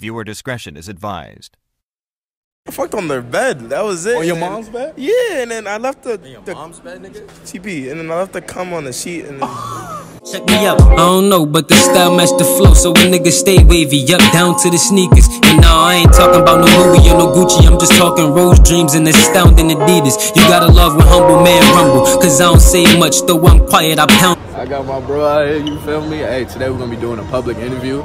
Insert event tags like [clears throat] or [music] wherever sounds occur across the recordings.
Viewer discretion is advised. I fucked on their bed. That was it. On your And mom's bed? Yeah, and then I left the, your the bed, nigga? TP, and then I left the cum on the sheet, and then [laughs] Check me out. I don't know, but the style match the flow, so a nigga stay wavy up down to the sneakers. And no, I ain't talking about no Louis or no Gucci. I'm just talking rose dreams and astounding Adidas. You gotta love when humble man rumble, cause I don't say much, though I'm quiet. I pound. I got my bro out here, you feel me? Hey, today we're gonna be doing a public interview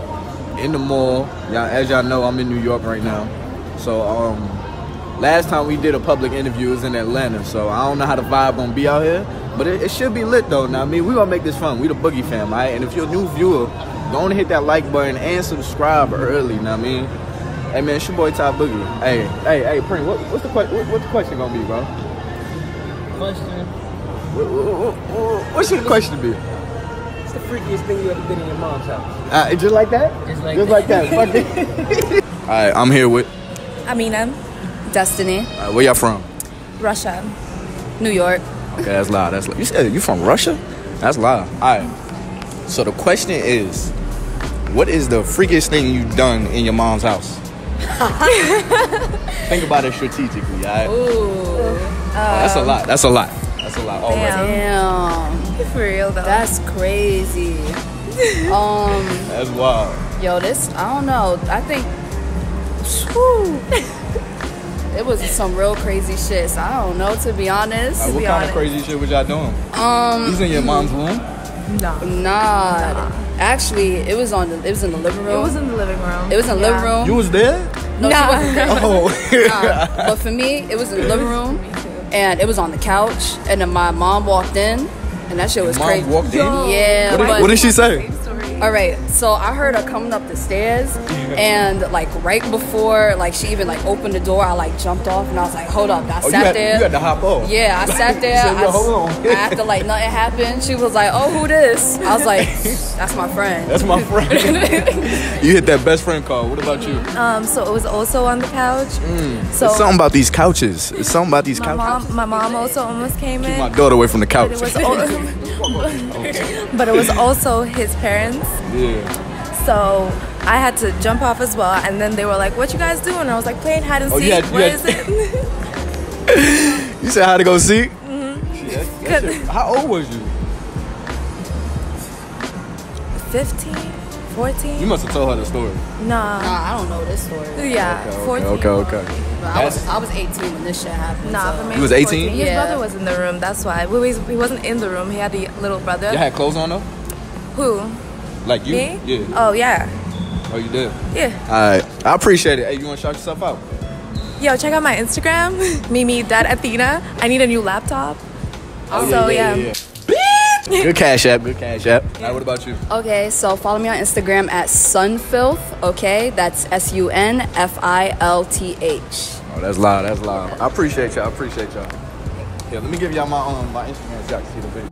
in the mall. Y'all, as y'all know, I'm in New York right now. So, um, last time we did a public interview was in Atlanta. So I don't know how the vibe gonna be out here, but it, it should be lit though. Now, I mean, we gonna make this fun. We the Boogie fam, alright? And if you're a new viewer, go and hit that like button and subscribe early. Now, I mean, hey man, it's your boy Top Boogie. Hey, hey, hey, Prince, what, what's the what, what's the question gonna be, bro? Question. What, what, what, what should the question be? What's the freakiest thing you ever did in your mom's house? Uh, just like that? Just like just like that. [laughs] All right, I'm here with. Amina, Destiny, Uh, where y'all from? Russia, New York. Okay, that's loud. That's loud. You said you from Russia? That's loud. All right. So the question is, what is the freakiest thing you've done in your mom's house? [laughs] Think about it strategically. All right. Ooh, that's a lot. That's a lot. That's a lot. Already. damn, For real though. that's crazy. [laughs] um, That's wild. yo, this I don't know. I think, whew, it was some real crazy shit. So I don't know to be honest. Like, what be kind honest. of crazy shit was y'all doing? Um, You in your mom's room? no. nah. Actually, it was on. The, it was in the living room. It was in the living room. It was in the living room. You was there? no, she Nah. wasn't [laughs] there. Oh. Nah, but for me, it was in the living room, and it was on the couch, and then my mom walked in, and that shit was Mom crazy. walked in? Yeah, What did, but what did she say? All right. So I heard her coming up the stairs, and like right before like she even like opened the door, I like jumped off, and I was like, hold up, I Oh, you sat had, there. you had to hop off. yeah, I [laughs] sat there. said, I, "Yo, hold on." I acted like nothing happened. She was like, "Oh, who this?" I was like, "That's my friend." That's my friend. [laughs] you hit that best friend call. What about you? Um, so it was also on the couch. So It's something about these couches. It's something about these my couches. mom, my mom also almost came Keep in. my daughter away from the couch. But it was, al- [laughs] but it was also his parents. Yeah. So I had to jump off as well, and then they were like, "What you guys doing?" And I was like, "Playing hide and Oh, seek." you had- you had- is it? [laughs] You said how to go see? Mm-hmm. How old was you? 15, 14? You must have told her the story. Nah. Nah, I don't know this story. Yeah, 14. Okay, okay. But I was I was 18 when this shit happened. Nah, so. but maybe was 18? His Yeah. brother was in the room. That's why. Well, he wasn't in the room. He had a little brother. You had clothes on though? Who? Like you? Me? Yeah. Oh yeah. Oh, you did? Yeah. Alright. I appreciate it. Hey, you want to shout yourself out? Yo, check out my Instagram, [laughs] Mimi Dad Athena. I need a new laptop. Oh, so yeah. Good cash app. Good cash app. Alright, what about you? Okay, so follow me on Instagram at sunfilth. Okay, that's S U N F I L T H. Oh, that's loud. That's loud. I appreciate y'all. I appreciate y'all. Yeah, let me give y'all my um my Instagram so y'all can see the video.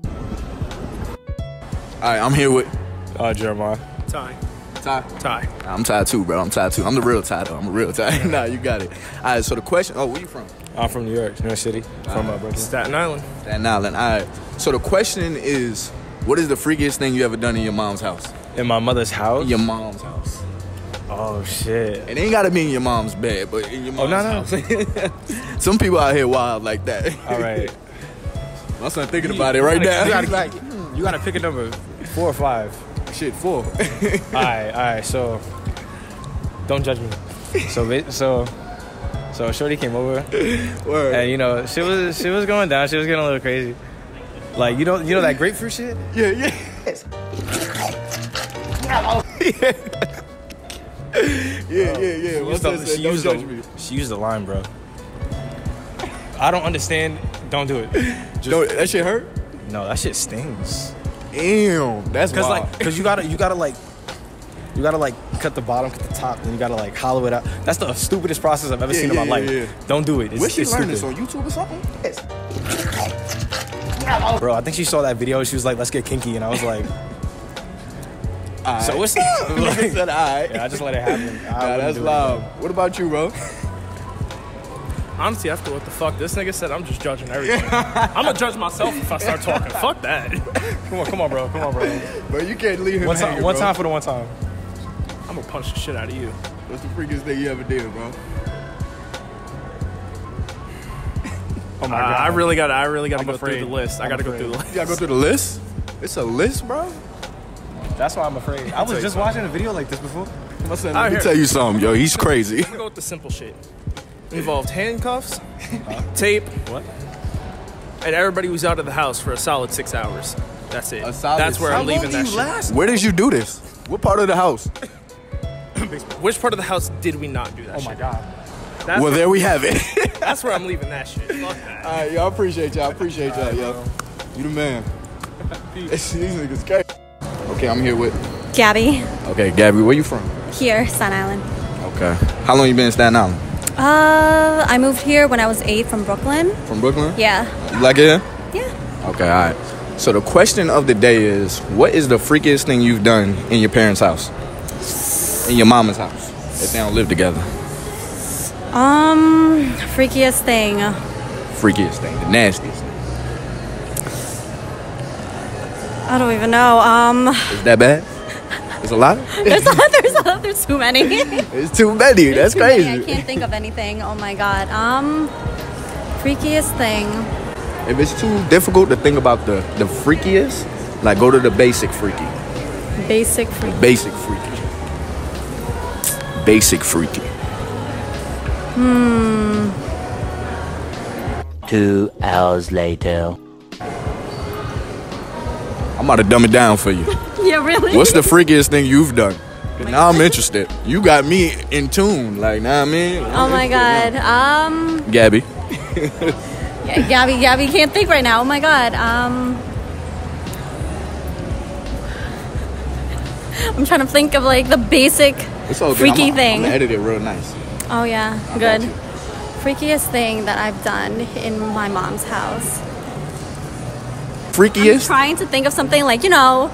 Alright, I'm here with Uh, Jeremiah. Ty. Ty. Ty. I'm tired too, bro. I'm tired too. I'm the real Ty though. I'm a real Ty. [laughs] nah, you got it. All right. So the question. Oh, where you from? I'm from New York, New York City. From uh, Brooklyn. Staten Island. Staten Island. All right. So the question is, what is the freakiest thing you ever done in your mom's house? In my mother's house. Your mom's house. Oh shit. It ain't gotta be in your mom's bed, but in your mom's Oh, no, no. house. [laughs] Some people out here wild like that. All right. [laughs] My son thinking about it right you now. gotta, you, gotta, you gotta pick a number, four or five. Shit, four. [laughs] All right, all right. So, don't judge me. So, so, so Shorty came over, Word. and you know, she was she was going down. She was getting a little crazy. Like you know, you know that grapefruit shit. yeah, yeah. [laughs] yeah, yeah, yeah. She used, son she, used the, she used the line, bro. I don't understand. Don't do it. [laughs] Just, No, that shit hurt. no, that shit stings. Damn, that's Cause like, [laughs] cause you gotta, you gotta like, you gotta like cut the bottom, cut the top, then you gotta like hollow it out. That's the stupidest process I've ever Yeah, seen in yeah, my life. yeah, yeah. Don't do it. It's, Where she learned this on YouTube or something? Yes. Bro, I think she saw that video. She was like, "Let's get kinky," and I was like, [laughs] "So what's?" Nigga [laughs] said, all right. yeah, I just let it happen. Nah, that's do loud. What about you, bro? Honestly, after what the fuck this nigga said, I'm just judging everything. [laughs] I'm gonna judge myself if I start talking. fuck that. [laughs] Come on, come on, bro. Come on, bro. But you can't leave him One time, one bro. time for the one time. I'm I'm gonna punch the shit out of you. What's the freakiest thing you ever did, bro? Oh my Uh, god. I really got. to I really got to I'm go afraid. through the list. I I'm got to go through the list. You gotta go through the list. It's a list, bro. That's why I'm afraid. I was just watching a video like this before. I said, Out let me tell you something, yo. He's crazy. I'm gonna go with the simple shit. Involved handcuffs, [laughs] tape, What? and everybody was out of the house for a solid six hours. That's it. A solid That's where six- I'm leaving that shit. Where did you do this? What part of the house? [coughs] Which part of the house did we not do that Oh shit? my god. That's, well, where, there we have it. [laughs] that's where I'm leaving that shit. Fuck that. All right, yo, I appreciate y'all. Appreciate y'all, yo. You the man. [laughs] These niggas crazy. Okay, I'm here with. Gabby, Okay, Gabby, where you from? here, Staten Island. Okay. How long you been in Staten Island? Uh, I moved here when I was eight from Brooklyn. From Brooklyn? Yeah. You like it? Yeah. Okay, all right. So the question of the day is, what is the freakiest thing you've done in your parents' house? In your mama's house, if they don't live together. Um, freakiest thing. Freakiest thing, the nastiest thing. I don't even know. Um, Is that bad? It's [laughs] a lot. there's there's there's too many. [laughs] It's too many. That's Too many. I can't think of anything. Oh my god. Um, freakiest thing. If it's too difficult to think about the the freakiest, like go to the basic freaky. Basic freak. Basic freaky. Basic freaky. Hmm. Two hours later. I'm about to dumb it down for you. [laughs] [laughs] Yeah, really. What's the freakiest thing you've done? now I'm interested. You got me in tune. Like, nah, I mean. Oh my god. Um, Gabby. yeah, Gabby, Gabby can't think right now. Oh my god. Um, I'm trying to think of like the basic. It's all good. Freaky I'm, thing. I'm edit it real nice. Oh yeah, got good. Freakiest thing that I've done in my mom's house. I'm Freakiest? trying to think of something like you know.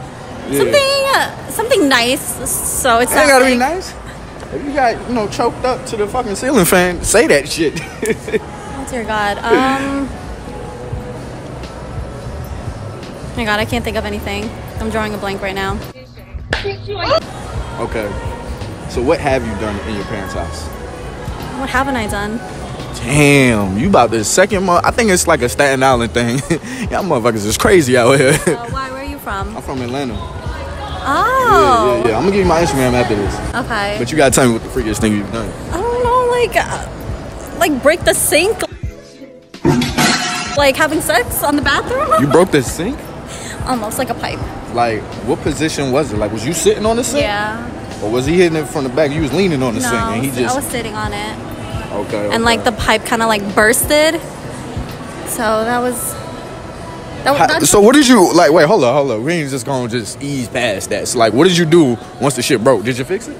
Something uh, something nice. So it's It gotta be nice. If you got, you know, choked up to the fucking ceiling fan, say that shit. [laughs] Oh dear God. Um. oh my God, I can't think of anything. I'm drawing a blank right now. okay. So what have you done in your parents' house? What haven't I done? Damn, you about the second month. I think it's like a Staten Island thing. [laughs] Y'all motherfuckers is crazy out here. Uh, why? Where are you from? I'm from Atlanta. Oh. Yeah, yeah, yeah. I'm gonna give you my Instagram after this. Okay. But you gotta tell me what the freakiest thing you've done. I don't know, like, uh, like break the sink. Like having sex on the bathroom. You broke the sink? Almost like a pipe. Like, what position was it? Like, was you sitting on the sink? Yeah. Or was he hitting it from the back? You was leaning on the No, sink and he just. I was sitting on it, okay. and like the pipe kind of like bursted. So that was. That, How- so what did you like? Wait, hold on, hold on. We ain't just gonna just ease past that. So like, what did you do once the shit broke? Did you fix it?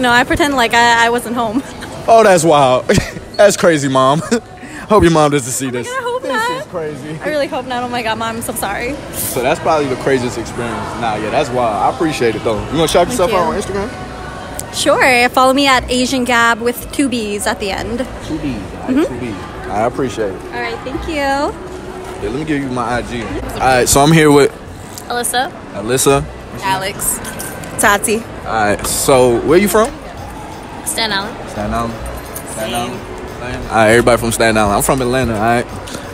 no, I pretend like I, I wasn't home. [laughs] Oh, that's wild. [laughs] that's crazy, mom. [laughs] Hope your mom doesn't see oh this. I hope this not. is crazy. I really hope not. Oh my god, mom, I'm so sorry. So that's probably the craziest experience. Nah, yeah, that's wild. I appreciate it though. You gonna shout yourself you. out on Instagram? Sure. Follow me at Asian Gab with two B's at the end. Two B's. Alright, mm-hmm. two B's. I appreciate it. All right, thank you. Yeah, let me give you my IG. All right, so I'm here with Alyssa. Alyssa. Alex. Tati. All right, so where you from? Stan Allen. Staten Island. Staten Island. All right, everybody from Staten Island. I'm from Atlanta. All right,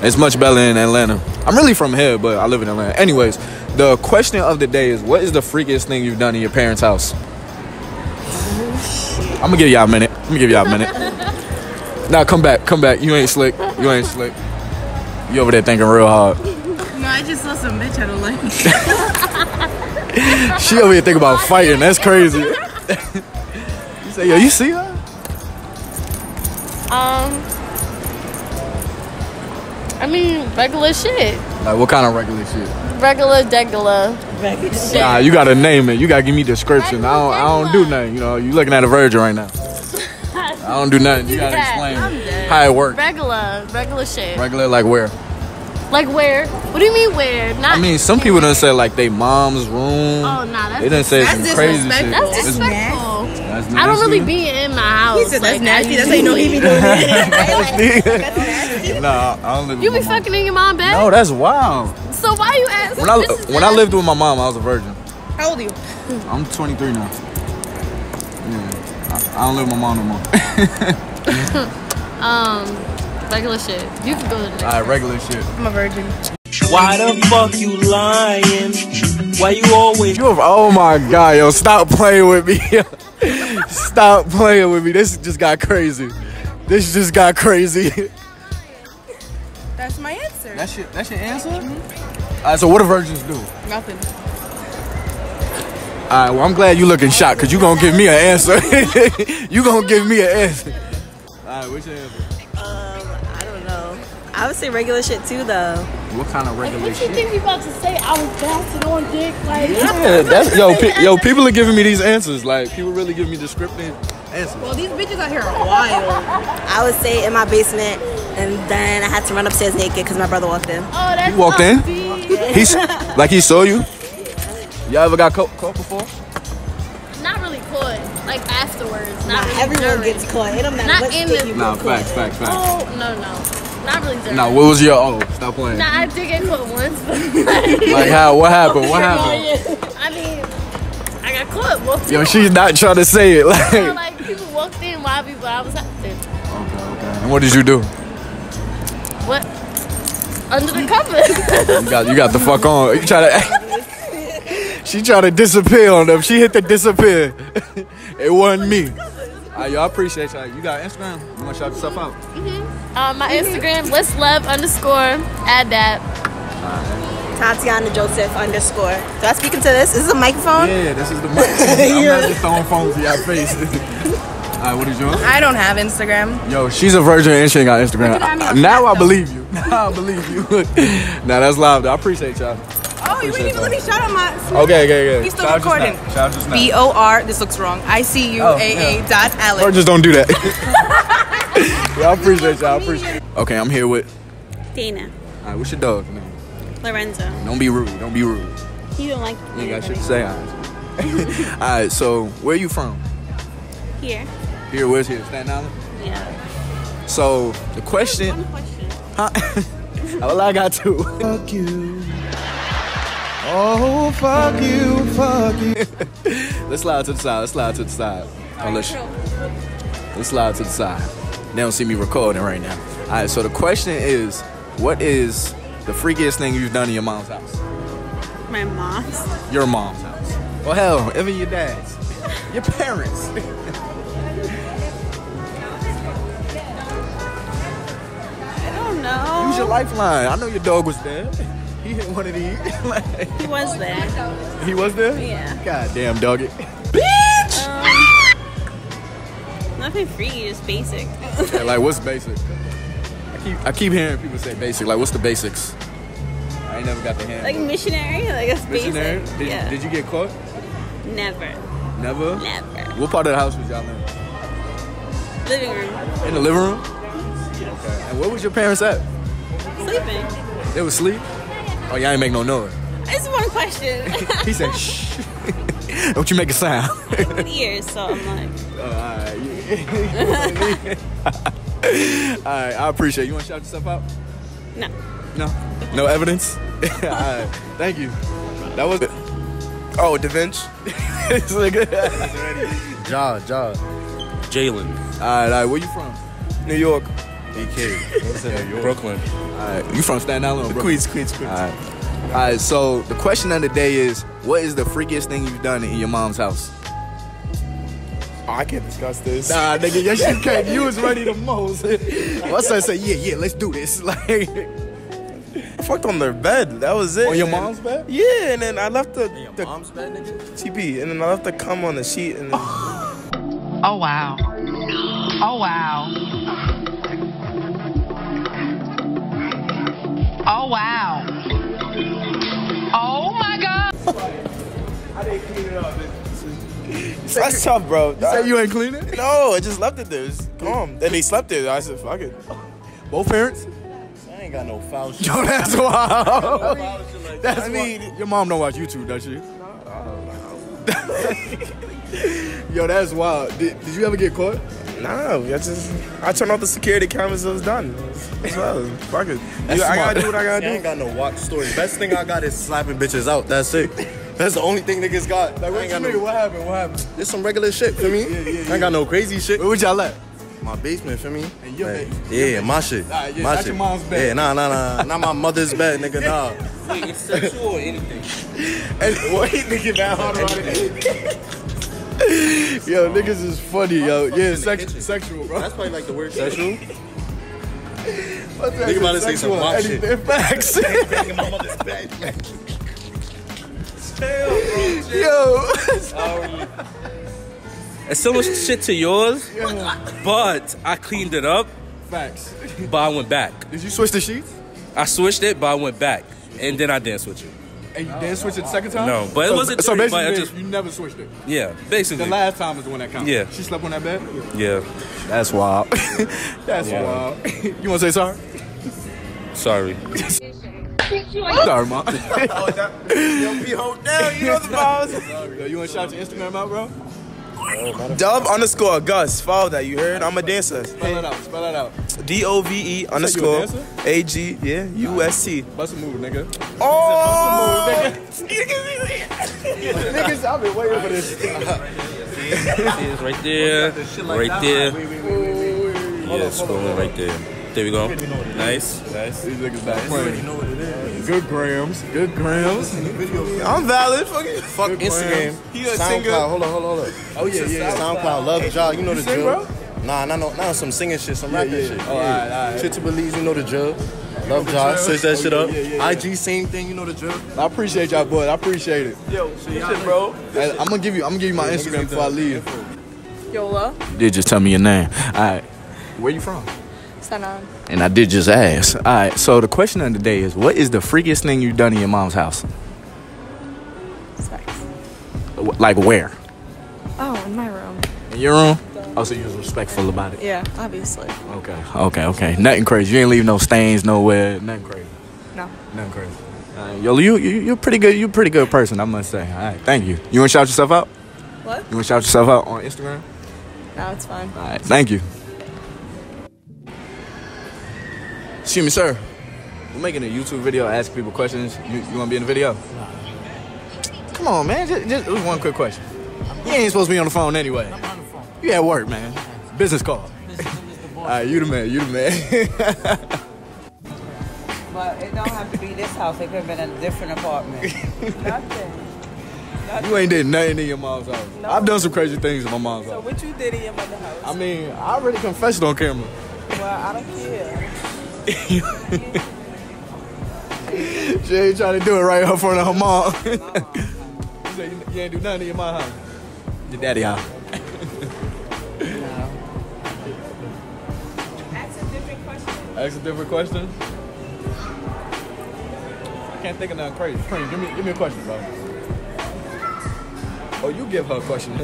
it's much better in Atlanta. I'm really from here, but I live in Atlanta. Anyways, the question of the day is, what is the freakiest thing you've done in your parents' house? Oh, I'm gonna give y'all a minute. I'm gonna give y'all a minute. [laughs] now come back, come back. You ain't slick. You ain't slick. You over there thinking real hard. No, I just saw some bitch I don't like. She over here thinking about fighting. That's crazy. [laughs] you say, yo, you see her? Um, I mean, regular shit. Like, what kind of regular shit? Regular, degular. Nah, you gotta name it. You gotta give me description. I don't, I don't do nothing. You know, you looking at a virgin right now. I don't do nothing. You gotta explain how it works. Regular, regular shit. Regular, like where? Like where? What do you mean where? Not. I mean, some people done say like they mom's room. Oh, nah, that's They done say that's some crazy shit. disrespectful. That's It's- disrespectful. That's I don't really be in my house. He said that's like, nasty. I That's how you know he be doing it. [laughs] [laughs] nah, I don't live You with be my mom. fucking in your mom bed? No, that's wild. So why you ask? When I this is when I lived with my mom, I was a virgin. How old are you? I'm 23 now. Yeah. I, I don't live with my mom no more. [laughs] um, regular shit. You can go to the next. Alright, regular shit. I'm a virgin. Why the fuck you lying? Why you always You have, oh my god, yo, stop playing with me. [laughs] stop playing with me. This just got crazy. This just got crazy. That's my answer. That's your, that's your answer? Alright, so what do virgins do? Nothing. Alright, well, I'm glad you looking shocked because you gonna give me an answer. [laughs] you gonna give me an answer. Alright, what's your answer? Um, I don't know. I would say regular shit too, though. What kind of regular like, What you think you about to say? I was bouncing on dick. Like, Yeah, that's yo, pe- yo. People are giving me these answers. Like people really giving me descriptive answers. Well, these bitches out here are wild. I would say in my basement, and then I had to run upstairs naked because my brother walked in. Oh, that's He walked in. OD. He's like he saw you. Y'all ever got caught, caught before? Not really caught. Like afterwards. Not Nah, really everyone during. gets caught. It don't matter Not what in state the. you Nah, get facts, facts, facts. Oh no no. Not really during. Nah, what was your oh? Stop playing. Nah, I did get caught once. But [laughs] [laughs] Like how? What happened? What happened? I mean, I got caught. Walked Yo, in. she's not trying to say it. Like, So, like people walked in while people I was out there. and what did you do? What? Under the cover. You got you got the fuck on. You try to. [laughs] she tried to disappear on them. She hit the disappear. [laughs] it wasn't me. Alright, yo, I appreciate y'all. You got Instagram? You want to shout yourself out? Mhm. um, my Instagram, let's love underscore. Add that. Tatiana Joseph underscore. Do I speak into this? Is this a microphone? Yeah, this is the microphone. [laughs] I'm not just throwing phones in your face. [laughs] Alright, what is yours? I don't have Instagram. Yo, she's a virgin and she ain't got Instagram. Look I'm now I shocked, believe you. Now I believe you. now that's live. though. I appreciate y'all. Oh, you didn't even let me shout out my. Okay, okay, okay. He's still Shout recording. Shout out your snap. B O R. This looks wrong. I C U A A oh, dot Alex. Or just don't do that. [laughs] yeah, I appreciate y'all. I appreciate it. Okay, I'm here with. Dana. Alright, what's your dog's name? Lorenzo. Don't be rude. Don't be rude. You don't like You ain't got shit to say. [laughs] Alright, Alright, so where are you from? Here. Here, where's here? Staten Island? Yeah. So the question. Huh? [laughs] All I got to. Fuck you. Oh, fuck you, fuck you. [laughs] let's slide to the side. Let's slide to the side. Oh, let's, let's slide to the side. They don't see me recording right now. All right, so the question is, what is the freakiest thing you've done in your mom's house? My mom's. Your mom's house. Well, hell, even your dad's. Your parents. [laughs] I don't know. Use your lifeline. I know your dog was there. He hit one of these. Like, [laughs] He was there. he was there? Yeah. God damn, doggy. Um, [laughs] nothing free, just basic. Yeah, like, what's basic? I keep, I keep hearing people say basic. Like, what's the basics? I ain't never got the hand. like missionary, like that's Missionary? basic. Did, yeah. did you get caught? Never. Never? Never. What part of the house was y'all in? Living room. In the living room? Okay. And where was your parents at? Sleeping. They was asleep? Oh, y'all ain't make no noise. It's one question. [laughs] He said, shh. [laughs] Don't you make a sound. With ears, so I'm like. Oh, alright. [laughs] alright, I appreciate it. You want to shout yourself out? No. No? No evidence? alright, thank you. That was it. Oh, Da Vinci. It's like- Ja, Ja. Jalen. Alright, alright, where you from? New York. BK. What's that? New York. Brooklyn. Alright, you from Staten Island or Brooklyn? Queens, Queens, Queens. Alright. Alright, so the question of the day is, what is the freakiest thing you've done in your mom's house? Oh, I can't discuss this. Nah, nigga, yes you can. You was ready the most. My son said, yeah, yeah, let's do this. [laughs] Like, I fucked on their bed. That was it. On your And mom's bed? Yeah, and then I left the, the mom's bed, nigga? TP, and then I left the cum on the sheet, and then [laughs] Oh wow. Oh wow. Oh wow. Oh my god. I didn't clean it up. That's tough, bro. You say you ain't clean it? No, I just left it there. It's calm. And they slept there. I said, fuck it. Both parents? I ain't got no foul shit. Yo, that's wild. That's I mean, your mom don't watch YouTube, does she? [laughs] Yo, that's wild. Did, did you ever get caught? Nah, I just I turned off the security cameras. It was done. As well, fuck it. That's I gotta do what I gotta I do. ain't got no watch story. Best thing I got is slapping bitches out. That's it. That's the only thing niggas got. Like, what you mean? What happened? What happened? There's some regular shit for me. I ain't got no crazy shit. Where would y'all at? My basement for me. And your Like, bed? Yeah, my shit. Nah, yeah, my not shit. your mom's bed. Yeah, nah, nah, nah. not my mother's bed, nigga. [laughs] Nah. Wait, it's sexual or anything? And wait, nigga, that hard about it. Yo, niggas is funny, yo. Yeah, sex, sexual, bro. That's probably like the word sexual. Nigga about to say some wild shit. Facts. Banging my mother's bed. Yo. [laughs] It's similar shit to yours, but I cleaned it up. Facts. But I went back. Did you switch the sheets? I switched it, but I went back, and then I didn't switch it. And you didn't switch it the second time? No, but it so, wasn't So dirty, but I basically, just- you never switched it. Yeah, basically. The last time is the one that counts. Yeah. She slept on that bed. Yeah. That's wild. That's Yeah. wild. you want to say sorry? Sorry. Sorry, mom. Yo, be hold down. You know the balls. Yo, you want to shout your Instagram out, bro? Dub underscore Gus. Follow that. You heard? I'm a dancer. Spell it out. Spell it out. D O V E underscore dancer? A G. Yeah. U S T. Bust a move, nigga. Oh. [laughs] Niggas, I've been waiting for this. [laughs] See, it's right there. Right there. Yeah, it's going right there. There we go. Nice. Nice. These niggas not playing. Good grams. Good grams. I'm valid. Fuck it. Fuck Good Instagram. plans. He a SoundCloud. singer. Hold on, hold on, hold on. Oh, yeah, yeah. SoundCloud. Love the job. You know the sing, drill. bro? Nah, nah, no, nah, some singing shit, some Yeah, rapping yeah. shit. Oh, alright, alright. Shit to believe, you know the drill. Love the job. drill. Search that Oh, shit up. yeah, yeah, yeah. IG, same thing, you know the drill. I appreciate y'all, boys. I appreciate it. Yo, shit, bro. Hey, I'm gonna give you. I'm gonna give you my Instagram before I leave. Yola. You did just tell me your name. All right. Where you from? Sanan. And I did just ask. All right. So the question of the day is, what is the freakiest thing you've done in your mom's house? Sex. Like where? Oh, in my room. In your room? Oh, so you was respectful about it. Yeah, obviously. Okay. Okay. Okay. Nothing crazy. You ain't leave no stains nowhere. Nothing crazy. No. Nothing crazy. Right. Yo, you you you're pretty good. You're a pretty good person, I must say. All right. Thank you. You want to shout yourself out? What? You want to shout yourself out on Instagram? No, it's fine. All right. Thank you. Excuse me, sir. We're making a YouTube video asking people questions. You, you want to be in the video? Nah. Come on, man. Just, just it was one quick question. You ain't supposed to be on the phone anyway. I'm on the phone. You at work, man. Business call. [laughs] All right, you the man. You the man. [laughs] But it don't have to be this house. It could have been a different apartment. [laughs] Nothing. you ain't did nothing in your mom's house. I've done some crazy things in my mom's house. So house. what you did in your mother's house? I mean, I already confessed on camera. Well, I don't care. She ain't trying to do it right in front of her mom. you say you, you ain't do nothing in your mom's [laughs] house. Your daddy house. Ask a different question. Ask a different question. I can't think of nothing crazy. Cream, give me, give me a question, bro. Oh, you give her a question. [laughs]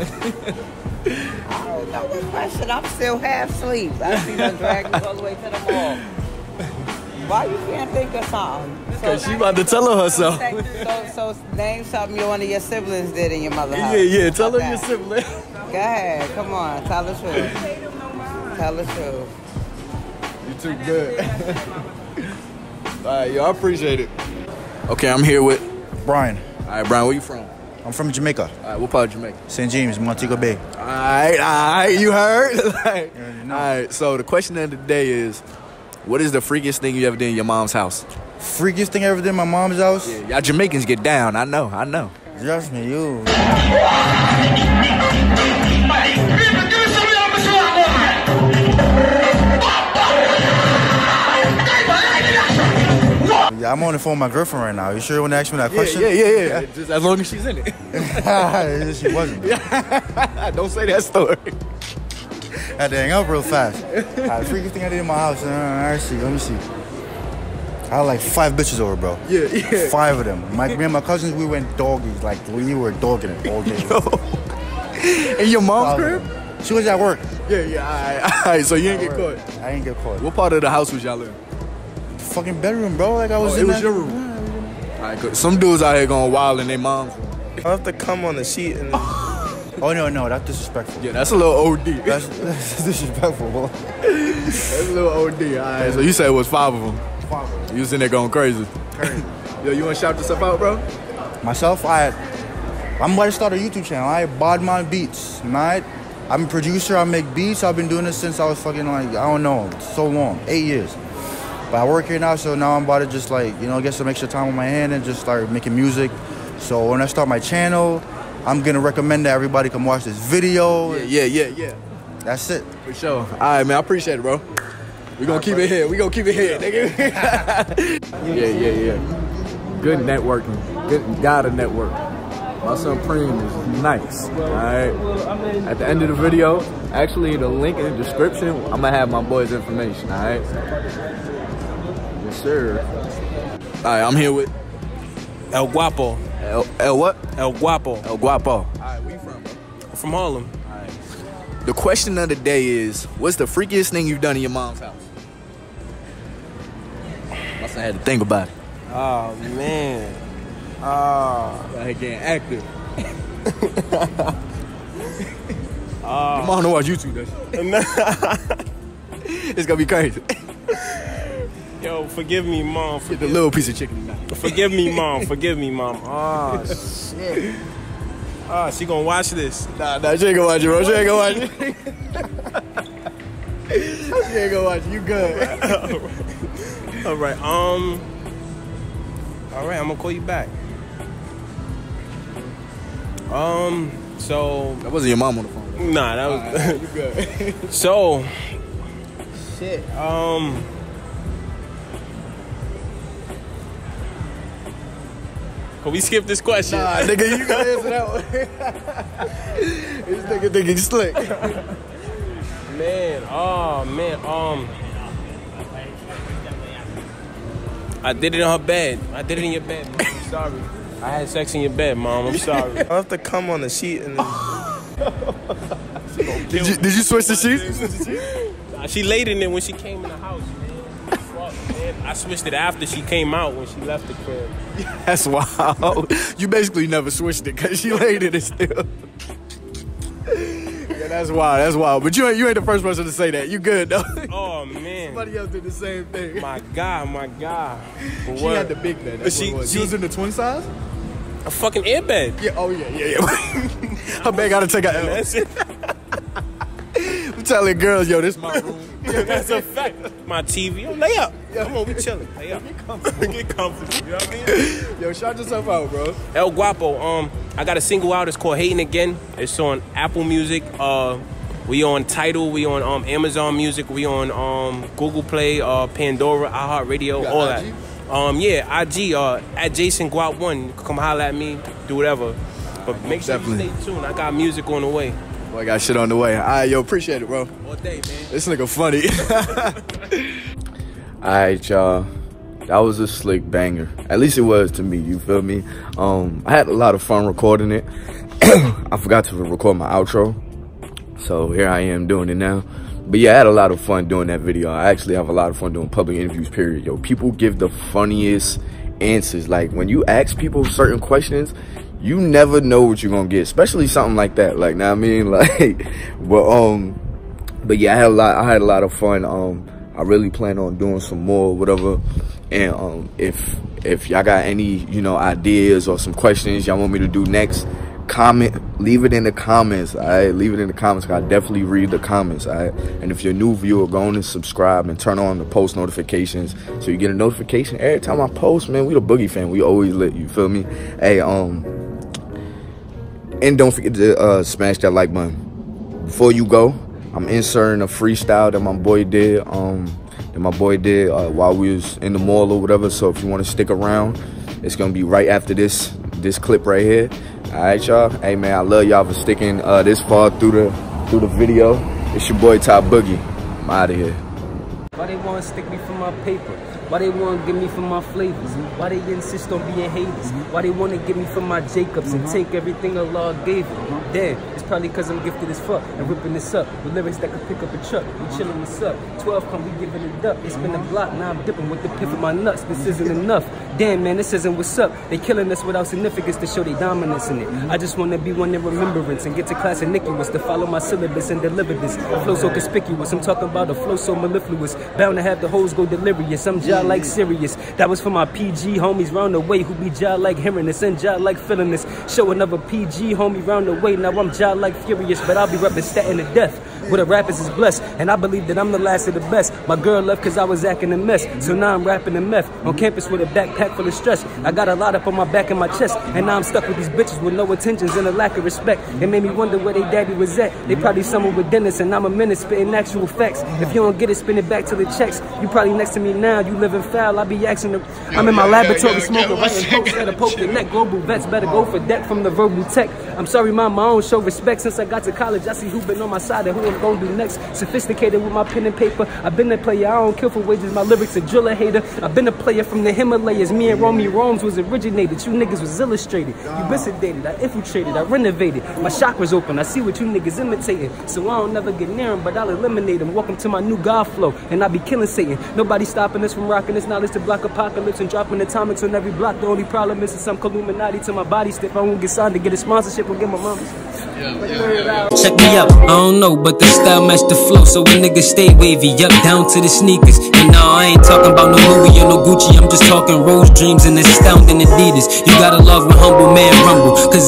I don't know the question. I'm still half asleep. I see them drag us all the way to the mall. Why you can't think of something? Cause she about to tell her herself. So, so name something you one of your siblings did in your mother's house. Yeah, yeah. Tell her your about sibling. Go ahead. Come on. Tell the truth. Tell the truth. You too good. [laughs] All right, yo, I appreciate it. Okay, I'm here with Brian. All right, Brian, where you from? I'm from Jamaica. All right, what part of Jamaica? St. James, Montego Bay. All right, all right, you heard? [laughs] Like, all right, so the question of the day is, what is the freakiest thing you ever did in your mom's house? Freakiest thing I ever did in my mom's house? Yeah, y'all Jamaicans get down. I know, I know. Trust me, you. Yeah, I'm on the phone with my girlfriend right now. You sure you want to ask me that Yeah, question? yeah, yeah, yeah. Just as long as she's in it. [laughs] she wasn't. [laughs] Don't say that story. Had to hang up real fast. All right, freakiest thing I did in my house. Uh, let's see. Let me see. I had like five bitches over, bro. Yeah, yeah. Five of them. My, me and my cousins, we went doggies. Like, we were dogging it all day. [laughs] In your mom's Five crib? She was at work. Yeah, yeah, all right, all right. So you ain't get caught. I ain't get caught. What part of the house was y'all in? Fucking bedroom, bro. Like, I was Oh, in it was that- your room. All right, good. Some dudes out here going wild in their mom's room. I have to come on the sheet and. [laughs] Oh, no, no. That's disrespectful. Yeah, that's a little OD. That's, that's [laughs] disrespectful, bro. That's a little OD. All right, so you said it was five of them. Five of them. You was in there going crazy. [laughs] Yo, you want to shout yourself out, bro? Myself, I I'm about to start a YouTube channel. I Bodman Beats. Alright? I'm a producer. I make beats. I've been doing this since I was fucking like I don't know, so long, eight years. But I work here now, so now I'm about to just like you know get some extra time on my hand and just start making music. So when I start my channel, I'm gonna recommend that everybody come watch this video. Yeah, yeah, yeah, yeah. That's it. For sure. All right, man. I appreciate it, bro. We gonna keep it here. We gonna keep it here, nigga. [laughs] yeah, yeah, yeah. Good networking. Good gotta network. My son Preem is nice. All right. At the end of the video, actually the link in the description, I'm gonna have my boy's information. All right. Yes, sir. All right, I'm here with El Guapo. El, El what? El Guapo. El Guapo. All right, where you from, bro? From Harlem. The question of the day is, what's the freakiest thing you've done in your mom's house? My son had to think about it. Oh man. Ah. I getting active. Your mom don't watch YouTube, does [laughs] she? [laughs] it's gonna be crazy. Yo, forgive me, mom. Get the little piece of chicken. Forgive me, mom. Forgive me, mom. Ah, shit. Ah, she gonna watch this. Nah, nah, she ain't gonna watch it, bro. She ain't gonna watch it. she ain't gonna watch it. You good. [laughs] All right. Um. All right. I'm gonna call you back. Um. So. That wasn't your mom on the phone. Nah, that was. Alright, you good. [laughs] so. Shit. Um. Can we skip this question? Nah, nigga, you gotta answer that one. [laughs] this nigga think he's slick. Man, oh man, um, I did it in her bed. I did it in your bed. Mom. I'm sorry. I had sex in your bed, mom. I'm sorry. [laughs] I have to come on the sheet and then. [laughs] Did you, did you switch the sheets? She laid in it when she came in the house, man. Fuck, man. I switched it after she came out when she left the crib. [laughs] That's wild. You basically never switched it because she laid in it still. [laughs] yeah, that's wild. That's wild. But you ain't you ain't the first person to say that. You good though. [laughs] Oh man. Somebody else did the same thing. My God, my God. But She what? had the big bed. That's She- was. she- She was in the twin size. a fucking airbed. Yeah. Oh yeah. Yeah. Yeah. Her bed gotta take a L. That's it. I'm telling girls, yo, this my room. [laughs] That's a fact. My TV. Yo, lay up. Come on, we chilling. Lay up. Get comfortable. [laughs] Get comfortable. You know what I mean? [laughs] Yo, shout yourself out, bro. El Guapo. Um, I got a single out. It's called Hating Again. It's on Apple Music. Uh, we on Tidal. We on um Amazon Music. We on um Google Play. Uh, Pandora, iHeartRadio, all IG? that. Um, yeah, IG. Uh, at Jason Guap One. Come holler at me. Do whatever. But make sure definitely. you stay tuned. I got music on the way. Boy, I got shit on the way. All right, yo, appreciate it, bro. All day, man. This nigga funny. [laughs] All right, y'all. That was a slick banger. At least it was to me. You feel me? Um, I had a lot of fun recording it. [clears throat] I forgot to record my outro, so here I am doing it now. But yeah, I had a lot of fun doing that video. I actually have a lot of fun doing public interviews. Period. Yo, people give the funniest answers. Like when you ask people certain questions, you never know what you're gonna get, especially something like that. Like, now I mean? [laughs] Like, but um, but yeah, I had a lot. I had a lot of fun. Um, I really plan on doing some more, whatever. And um, if if y'all got any, you know, ideas or some questions y'all want me to do next, comment, leave it in the comments. Right, leave it in the comments. I definitely read the comments. All right, and if you're a new viewer, go on and subscribe and turn on the post notifications so you get a notification every time I post. Man, we the Boogie fan. We always let You feel me? Hey, um, and don't forget to uh, smash that like button. Before you go, I'm inserting a freestyle that my boy did. Um, that my boy did uh, while we was in the mall or whatever. So if you want to stick around, it's gonna be right after this this clip right here. All right, y'all. Hey man, I love y'all for sticking uh, this far through the through the video. It's your boy Top Boogie. I'm out of here. Why they wanna stick me for my paper? Why they wanna get me for my flavors? Why they insist on being haters? Why they wanna get me for my Jacobs and uh-huh. take everything Allah gave them? Uh-huh. Damn, it's probably cause I'm gifted as fuck. And ripping this up with lyrics that could pick up a truck. We chillin' what's up. 12 come, we giving it up. It's been a block, now I'm dipping with the pith of my nuts. This isn't enough. Damn man, this isn't what's up. They killing us without significance to show their dominance in it. I just wanna be one in remembrance and get to class and Nicky to follow my syllabus and deliver this. A flow so conspicuous. I'm talking about a flow so mellifluous. Bound to have the hoes go delirious. I'm jaw like serious. That was for my PG homies round the way who be jaw like hearing this and jaw like feeling this. Show another PG homie round the way. Now I'm jaw like furious, but I'll be representing to death. Where the rappers is blessed, and I believe that I'm the last of the best. My girl left cause I was acting a mess, so now I'm rapping a meth. On campus with a backpack full of stress. I got a lot up on my back and my chest, and now I'm stuck with these bitches with no intentions and a lack of respect. It made me wonder where they daddy was at. They probably someone with Dennis, and I'm a minute spitting actual facts. If you don't get it, spin it back to the checks. You probably next to me now, you living foul. I be asking them. I'm in my laboratory smoking, writing pokes at a poke the neck. Global vets better go for deck from the verbal tech. I'm sorry, mom, I don't show respect since I got to college. I see who been on my side and who I'm gonna do next. Sophisticated with my pen and paper. I've been a player, I don't kill for wages. My lyrics a drill a hater. I've been a player from the Himalayas. Me and Romy Romes was originated. You niggas was illustrated. You been sedated. I infiltrated. I renovated. My chakras open. I see what you niggas imitating. So I don't never get near them, but I'll eliminate them. Welcome to my new God flow. And I be killing Satan. Nobody stopping us from rocking this knowledge to block apocalypse and dropping atomics on every block. The only problem is some Illuminati to my body stiff. I won't get signed to get a sponsorship or get my mom. Check me out, I don't know, but the style match the flow, so a nigga stay wavy, up down to the sneakers. And now I ain't talking about no Louis or no Gucci, I'm just talking rose dreams and astounding Adidas. You gotta love when humble man rumble, cause